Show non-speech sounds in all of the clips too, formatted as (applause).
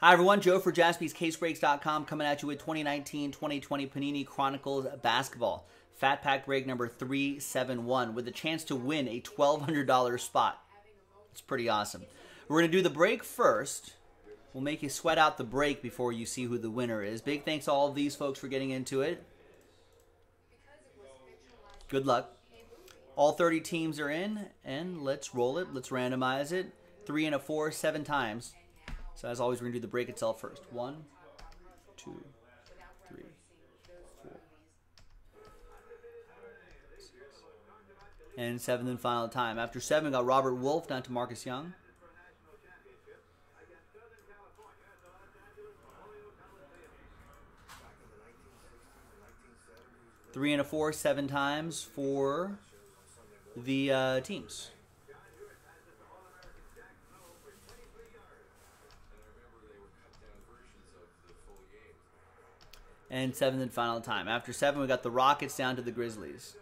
Hi, everyone. Joe for jaspyscasebreaks.com coming at you with 2019 2020 Panini Chronicles basketball. Fat pack break number 371 with a chance to win a $1,200 spot. It's pretty awesome. We're going to do the break first. We'll make you sweat out the break before you see who the winner is. Big thanks to all of these folks for getting into it. Good luck. All 30 teams are in, and let's roll it. Let's randomize it. Three and a four, seven times. So as always, we're going to do the break itself first. One, two, three, four. And seventh and final time. After seven, got Robert Wolf down to Marcus Young. Three and a four, seven times for the uh, teams. And seventh and final time. After seven, we got the Rockets down to the Grizzlies.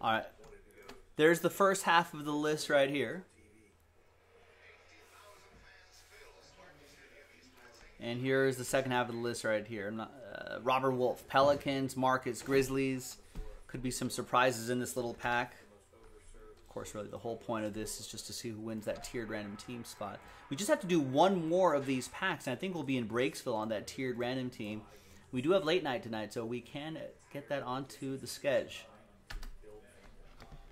All right. There's the first half of the list right here. And here's the second half of the list right here. Not, uh, Robert Wolf, Pelicans, Marcus, Grizzlies. Could be some surprises in this little pack. Of course, really, the whole point of this is just to see who wins that tiered random team spot. We just have to do one more of these packs, and I think we'll be in Breaksville on that tiered random team. We do have late night tonight, so we can get that onto the sketch.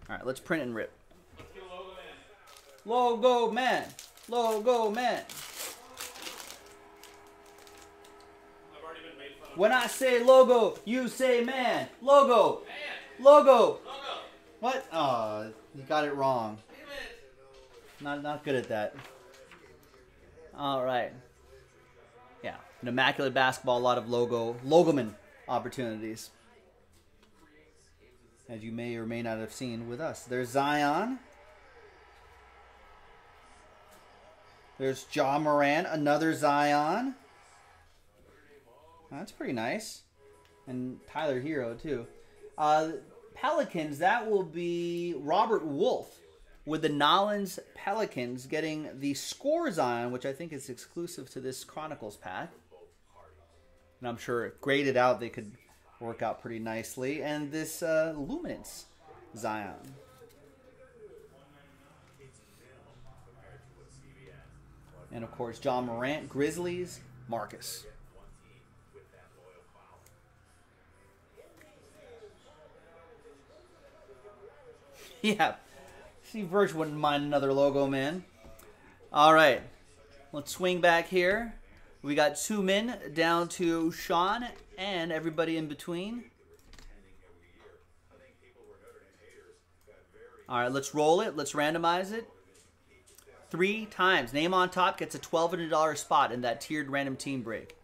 All right, let's print and rip. Logo man. Logo man. When I say logo, you say man. Logo. Man. Logo. Logo. What? Oh, you got it wrong. Not not good at that. All right. Yeah, an immaculate basketball, a lot of logo, logoman opportunities as you may or may not have seen with us. There's Zion. There's Ja Morant, another Zion. That's pretty nice. And Tyler Herro, too. Uh, Pelicans, that will be Robert Wolf with the Nolans Pelicans getting the scores Zion, which I think is exclusive to this Chronicles pack. And I'm sure graded out, they could work out pretty nicely. And this uh, Luminance Zion. And of course, John Morant, Grizzlies, Marcus. (laughs) yeah, see, Verge wouldn't mind another logo, man. All right, let's swing back here. We got two men down to Sean and everybody in between. All right, let's roll it. Let's randomize it. Three times. Name on top gets a $1,200 spot in that tiered random team break.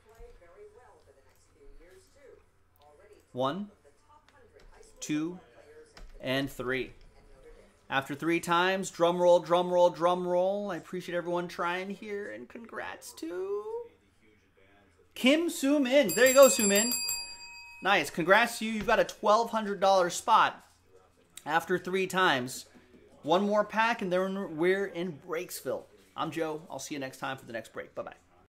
One, two, and three. After three times, drum roll, drum roll, drum roll. I appreciate everyone trying here, and congrats to Kim Soo Min. There you go, Soo Min. Nice. Congrats to you. You've got a $1,200 spot after three times. One more pack, and then we're in Breaksville. I'm Joe. I'll see you next time for the next break. Bye bye.